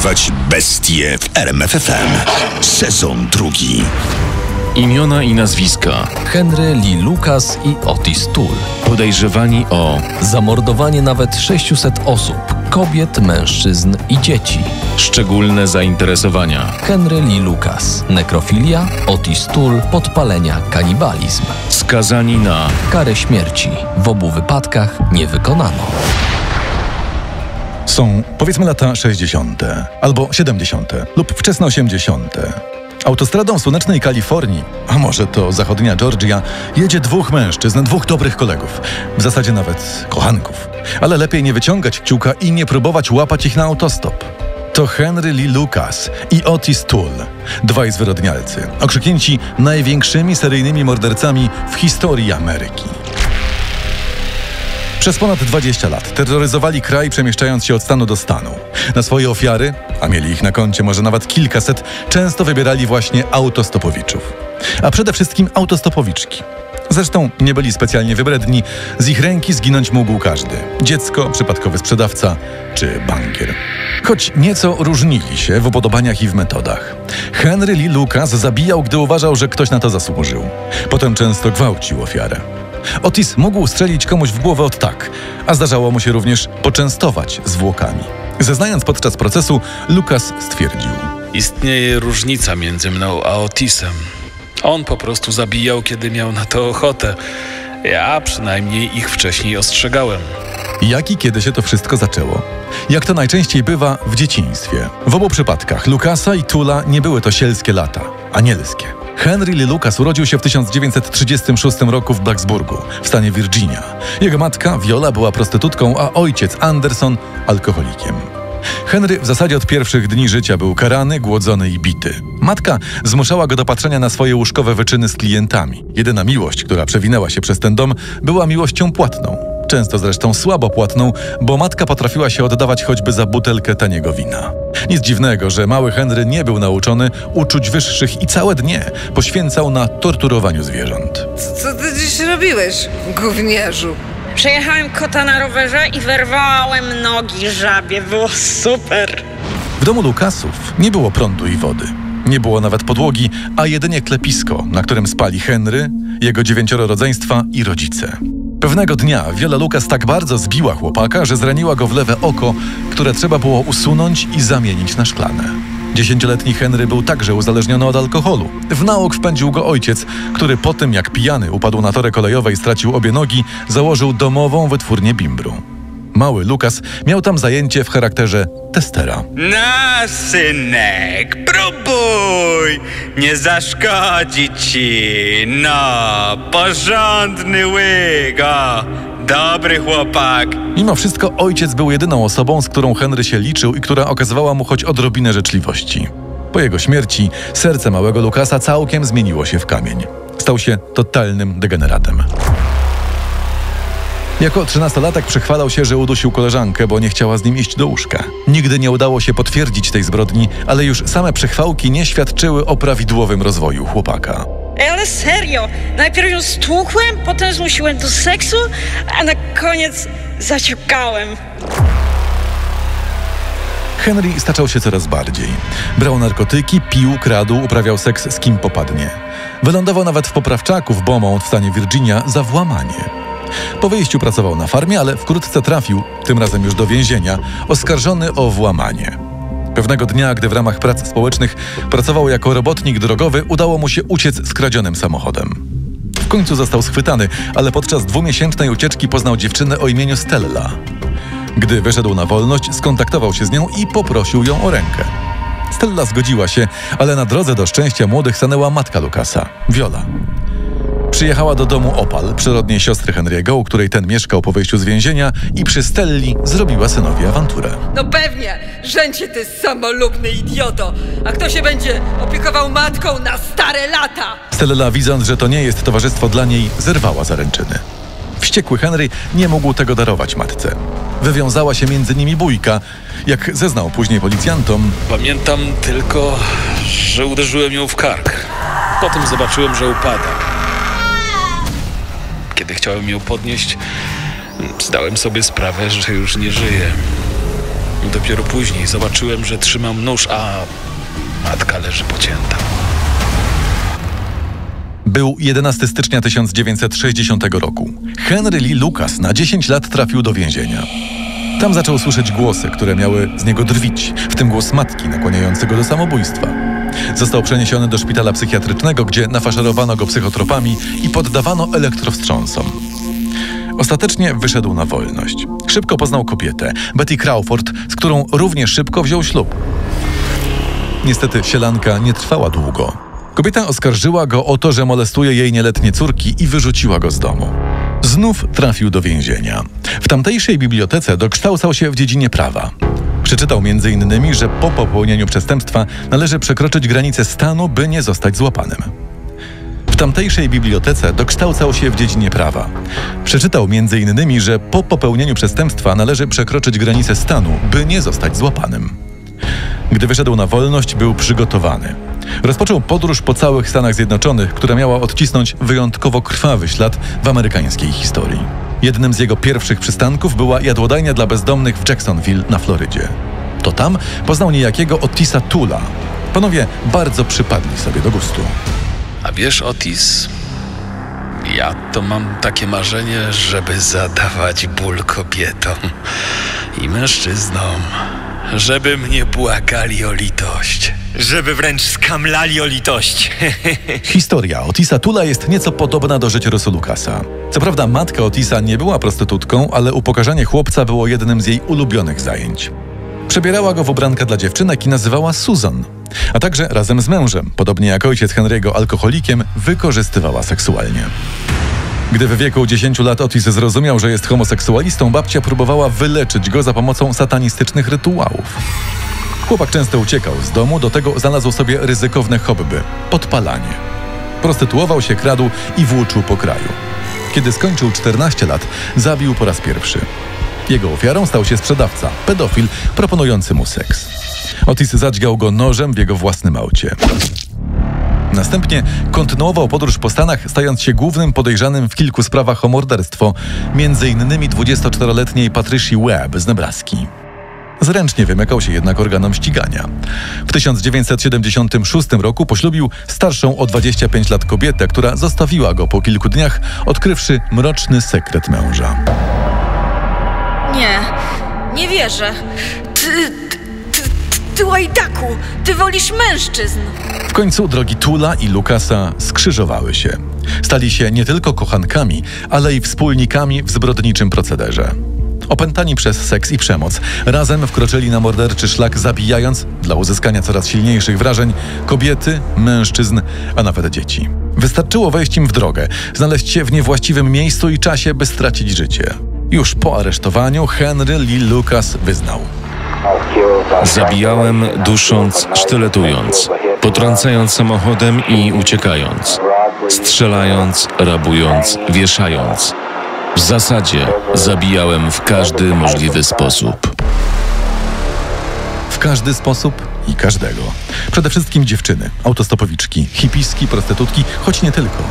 Porwać bestie w RMFFM. Sezon drugi. Imiona i nazwiska. Henry Lee Lucas i Otis Toole. Podejrzewani o Zamordowanie nawet 600 osób, kobiet, mężczyzn i dzieci. szczególne zainteresowania. Henry Lee Lucas. Nekrofilia, Otis Toole, podpalenia, kanibalizm. Skazani na Karę śmierci. W obu wypadkach nie wykonano. Są powiedzmy lata 60. albo 70. lub wczesne 80. Autostradą słonecznej Kalifornii, a może to zachodnia Georgia, jedzie dwóch mężczyzn, dwóch dobrych kolegów, w zasadzie nawet kochanków. Ale lepiej nie wyciągać kciuka i nie próbować łapać ich na autostop. To Henry Lee Lucas i Otis Toole, dwaj zwyrodnialcy, okrzyknięci największymi seryjnymi mordercami w historii Ameryki. Przez ponad 20 lat terroryzowali kraj, przemieszczając się od stanu do stanu. Na swoje ofiary, a mieli ich na koncie może nawet kilkaset, często wybierali właśnie autostopowiczów. A przede wszystkim autostopowiczki. Zresztą nie byli specjalnie wybredni, z ich ręki zginąć mógł każdy. Dziecko, przypadkowy sprzedawca czy bankier. Choć nieco różnili się w upodobaniach i w metodach. Henry Lee Lucas zabijał, gdy uważał, że ktoś na to zasłużył. Potem często gwałcił ofiarę. Otis mógł strzelić komuś w głowę od tak, a zdarzało mu się również poczęstować zwłokami. Zeznając podczas procesu, Lucas stwierdził: Istnieje różnica między mną a Otisem. On po prostu zabijał, kiedy miał na to ochotę. Ja przynajmniej ich wcześniej ostrzegałem. Jak i kiedy się to wszystko zaczęło? Jak to najczęściej bywa w dzieciństwie. W obu przypadkach Lucasa i Tula nie były to sielskie lata, anielskie. Henry Lee Lucas urodził się w 1936 roku w Blacksburgu, w stanie Virginia. Jego matka, Viola, była prostytutką, a ojciec, Anderson, alkoholikiem. Henry w zasadzie od pierwszych dni życia był karany, głodzony i bity. Matka zmuszała go do patrzenia na swoje łóżkowe wyczyny z klientami. Jedyna miłość, która przewinęła się przez ten dom, była miłością płatną. Często zresztą słabo płatną, bo matka potrafiła się oddawać choćby za butelkę taniego wina. Nic dziwnego, że mały Henry nie był nauczony uczuć wyższych i całe dnie poświęcał na torturowaniu zwierząt. Co ty dziś robiłeś, gówniarzu? Przejechałem kota na rowerze i wyrwałem nogi żabie. Było super. W domu Lukasów nie było prądu i wody. Nie było nawet podłogi, a jedynie klepisko, na którym spali Henry, jego dziewięcioro rodzeństwa i rodzice. Pewnego dnia Wiola Lukas tak bardzo zbiła chłopaka, że zraniła go w lewe oko, które trzeba było usunąć i zamienić na szklane. Dziesięcioletni Henry był także uzależniony od alkoholu. W nauk wpędził go ojciec, który po tym jak pijany upadł na torę kolejowej i stracił obie nogi, założył domową wytwórnię bimbru. Mały Lukas miał tam zajęcie w charakterze testera. No, synek, próbuj, nie zaszkodzi ci. No, porządny łyk, o, dobry chłopak. Mimo wszystko ojciec był jedyną osobą, z którą Henry się liczył i która okazywała mu choć odrobinę życzliwości. Po jego śmierci serce małego Lukasa całkiem zmieniło się w kamień. Stał się totalnym degeneratem. Jako trzynastolatek przychwalał się, że udusił koleżankę, bo nie chciała z nim iść do łóżka. Nigdy nie udało się potwierdzić tej zbrodni, ale już same przechwałki nie świadczyły o prawidłowym rozwoju chłopaka. Ej, ale serio. Najpierw ją stłukłem, potem zmusiłem do seksu, a na koniec zaciukałem. Henry staczał się coraz bardziej. Brał narkotyki, pił, kradł, uprawiał seks z kim popadnie. Wylądował nawet w poprawczaku w Beaumont w stanie Virginia za włamanie. Po wyjściu pracował na farmie, ale wkrótce trafił, tym razem już do więzienia, oskarżony o włamanie. Pewnego dnia, gdy w ramach prac społecznych pracował jako robotnik drogowy, udało mu się uciec z kradzionym samochodem. W końcu został schwytany, ale podczas dwumiesięcznej ucieczki poznał dziewczynę o imieniu Stella. Gdy wyszedł na wolność, skontaktował się z nią i poprosił ją o rękę. Stella zgodziła się, ale na drodze do szczęścia młodych stanęła matka Lukasa, Viola. Przyjechała do domu Opal, przyrodniej siostry Henry'ego, u której ten mieszkał po wyjściu z więzienia i przy Stelli zrobiła synowi awanturę. No pewnie, rzęcie ty samolubny idioto. A kto się będzie opiekował matką na stare lata? Stella, widząc, że to nie jest towarzystwo dla niej, zerwała zaręczyny. Wściekły Henry nie mógł tego darować matce. Wywiązała się między nimi bójka. Jak zeznał później policjantom, Pamiętam tylko, że uderzyłem ją w kark. Potem zobaczyłem, że upada. Kiedy chciałem ją podnieść, zdałem sobie sprawę, że już nie. Dopiero Dopiero później zobaczyłem, że trzymam nóż, a matka leży pocięta. Był 11 stycznia 1960 roku. Henry Lee Lucas na 10 lat trafił do więzienia. Tam zaczął słyszeć głosy, które miały z niego drwić, w tym głos matki nakłaniającego do samobójstwa. Został przeniesiony do szpitala psychiatrycznego, gdzie nafaszerowano go psychotropami i poddawano elektrowstrząsom. Ostatecznie wyszedł na wolność. Szybko poznał kobietę, Betty Crawford, z którą również szybko wziął ślub. Niestety sielanka nie trwała długo. Kobieta oskarżyła go o to, że molestuje jej nieletnie córki i wyrzuciła go z domu. Znów trafił do więzienia. W tamtejszej bibliotece dokształcał się w dziedzinie prawa. Przeczytał m.in., że po popełnieniu przestępstwa należy przekroczyć granicę stanu, by nie zostać złapanym. W tamtejszej bibliotece dokształcał się w dziedzinie prawa. Przeczytał m.in., że po popełnieniu przestępstwa należy przekroczyć granicę stanu, by nie zostać złapanym. Gdy wyszedł na wolność, był przygotowany. Rozpoczął podróż po całych Stanach Zjednoczonych, która miała odcisnąć wyjątkowo krwawy ślad w amerykańskiej historii. Jednym z jego pierwszych przystanków była jadłodajnia dla bezdomnych w Jacksonville na Florydzie. To tam poznał niejakiego Otisa Tula. Panowie bardzo przypadli sobie do gustu. A wiesz, Otis, ja to mam takie marzenie, żeby zadawać ból kobietom i mężczyznom, żeby mnie błagali o litość. Żeby wręcz skamlali o litość. Historia Otisa Tula jest nieco podobna do życiorysu Lucasa. Co prawda matka Otisa nie była prostytutką, ale upokarzanie chłopca było jednym z jej ulubionych zajęć. Przebierała go w ubrankę dla dziewczynek i nazywała Susan, a także razem z mężem, podobnie jak ojciec Henry'ego alkoholikiem, wykorzystywała seksualnie. Gdy w wieku 10 lat Otis zrozumiał, że jest homoseksualistą, babcia próbowała wyleczyć go za pomocą satanistycznych rytuałów. Chłopak często uciekał z domu, do tego znalazł sobie ryzykowne hobby podpalanie. Prostytuował się, kradł i włóczył po kraju. Kiedy skończył 14 lat, zabił po raz pierwszy. Jego ofiarą stał się sprzedawca, pedofil, proponujący mu seks. Otis zadźgał go nożem w jego własnym aucie. Następnie kontynuował podróż po Stanach, stając się głównym podejrzanym w kilku sprawach o morderstwo, m.in. 24-letniej Patricia Webb z Nebraski. Zręcznie wymykał się jednak organom ścigania. W 1976 roku poślubił starszą o 25 lat kobietę, która zostawiła go po kilku dniach, odkrywszy mroczny sekret męża. Nie, nie wierzę. Ty, ty, ty łajdaku, ty wolisz mężczyzn. W końcu drogi Tula i Lukasa skrzyżowały się. Stali się nie tylko kochankami, ale i wspólnikami w zbrodniczym procederze. Opętani przez seks i przemoc, razem wkroczyli na morderczy szlak, zabijając, dla uzyskania coraz silniejszych wrażeń, kobiety, mężczyzn, a nawet dzieci. Wystarczyło wejść im w drogę, znaleźć się w niewłaściwym miejscu i czasie, by stracić życie. Już po aresztowaniu Henry Lee Lucas wyznał. Zabijałem, dusząc, sztyletując, potrącając samochodem i uciekając, strzelając, rabując, wieszając. W zasadzie zabijałem w każdy możliwy sposób. W każdy sposób i każdego. Przede wszystkim dziewczyny, autostopowiczki, hipiski, prostytutki, choć nie tylko.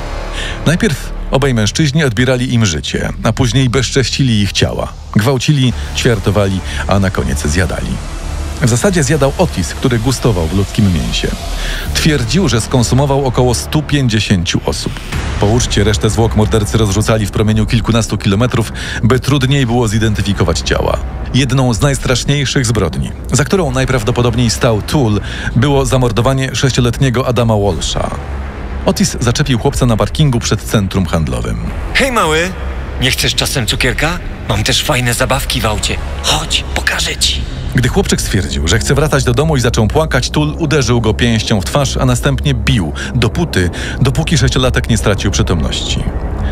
Najpierw obaj mężczyźni odbierali im życie, a później bezcześcili ich ciała. Gwałcili, ćwiartowali, a na koniec zjadali. W zasadzie zjadał Otis, który gustował w ludzkim mięsie. Twierdził, że skonsumował około 150 osób. Po uczcie resztę zwłok mordercy rozrzucali w promieniu kilkunastu kilometrów, by trudniej było zidentyfikować ciała. Jedną z najstraszniejszych zbrodni, za którą najprawdopodobniej stał Tool, było zamordowanie sześcioletniego Adama Walsha. Otis zaczepił chłopca na parkingu przed centrum handlowym. Hej mały, nie chcesz czasem cukierka? Mam też fajne zabawki w aucie. Chodź, pokażę ci. Gdy chłopczyk stwierdził, że chce wracać do domu i zaczął płakać, Tul uderzył go pięścią w twarz, a następnie bił, dopóty, dopóki sześciolatek nie stracił przytomności.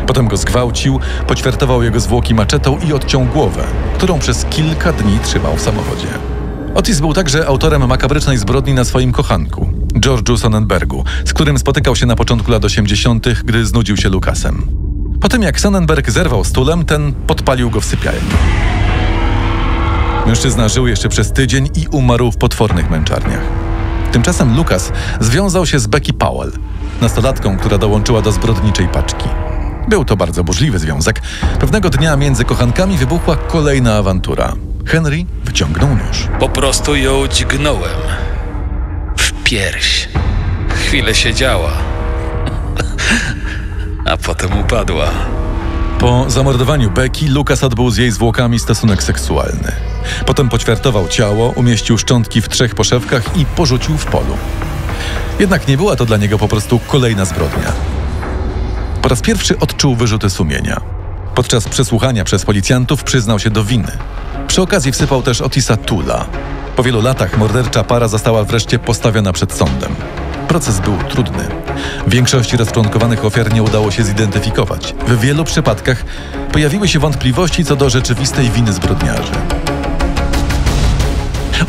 Potem go zgwałcił, poćwiartował jego zwłoki maczetą i odciął głowę, którą przez kilka dni trzymał w samochodzie. Otis był także autorem makabrycznej zbrodni na swoim kochanku, George'u Sonnenbergu, z którym spotykał się na początku lat 80., gdy znudził się Lukasem. Po tym jak Sonnenberg zerwał z Tulem, ten podpalił go w sypialni. Mężczyzna żył jeszcze przez tydzień i umarł w potwornych męczarniach. Tymczasem Lucas związał się z Becky Powell, nastolatką, która dołączyła do zbrodniczej paczki. Był to bardzo burzliwy związek. Pewnego dnia między kochankami wybuchła kolejna awantura. Henry wyciągnął nóż. Po prostu ją dźgnąłem. W pierś. Chwilę siedziała. A potem upadła. Po zamordowaniu Becky, Lucas odbył z jej zwłokami stosunek seksualny. Potem poćwiartował ciało, umieścił szczątki w trzech poszewkach i porzucił w polu. Jednak nie była to dla niego po prostu kolejna zbrodnia. Po raz pierwszy odczuł wyrzuty sumienia. Podczas przesłuchania przez policjantów przyznał się do winy. Przy okazji wsypał też Otisa Tula. Po wielu latach mordercza para została wreszcie postawiona przed sądem. Proces był trudny. Większości rozczłonkowanych ofiar nie udało się zidentyfikować. W wielu przypadkach pojawiły się wątpliwości co do rzeczywistej winy zbrodniarzy.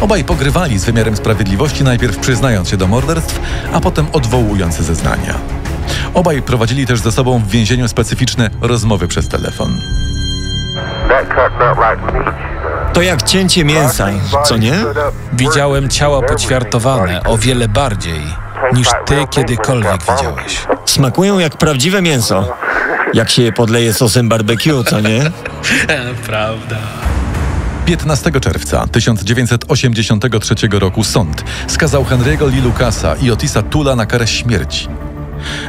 Obaj pogrywali z wymiarem sprawiedliwości, najpierw przyznając się do morderstw, a potem odwołując zeznania. Obaj prowadzili też ze sobą w więzieniu specyficzne rozmowy przez telefon. To jak cięcie mięsa, co nie? Widziałem ciała poćwiartowane o wiele bardziej niż ty kiedykolwiek widziałeś. Smakują jak prawdziwe mięso. Jak się je podleje sosem barbecue, co nie? Prawda. 15 czerwca 1983 roku sąd skazał Henry'ego Lee Lucasa i Otisa Tula na karę śmierci.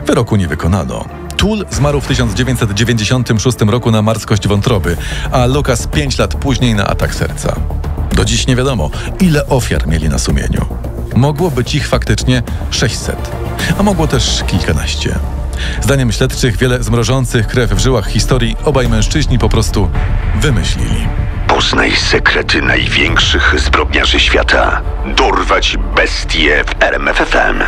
Wyroku nie wykonano. Tull zmarł w 1996 roku na marskość wątroby, a Lucas 5 lat później na atak serca. Do dziś nie wiadomo, ile ofiar mieli na sumieniu. Mogło być ich faktycznie 600, a mogło też kilkanaście. Zdaniem śledczych wiele zmrożących krew w żyłach historii obaj mężczyźni po prostu wymyślili. Poznaj sekrety największych zbrodniarzy świata. Dorwać bestie w RMFFM.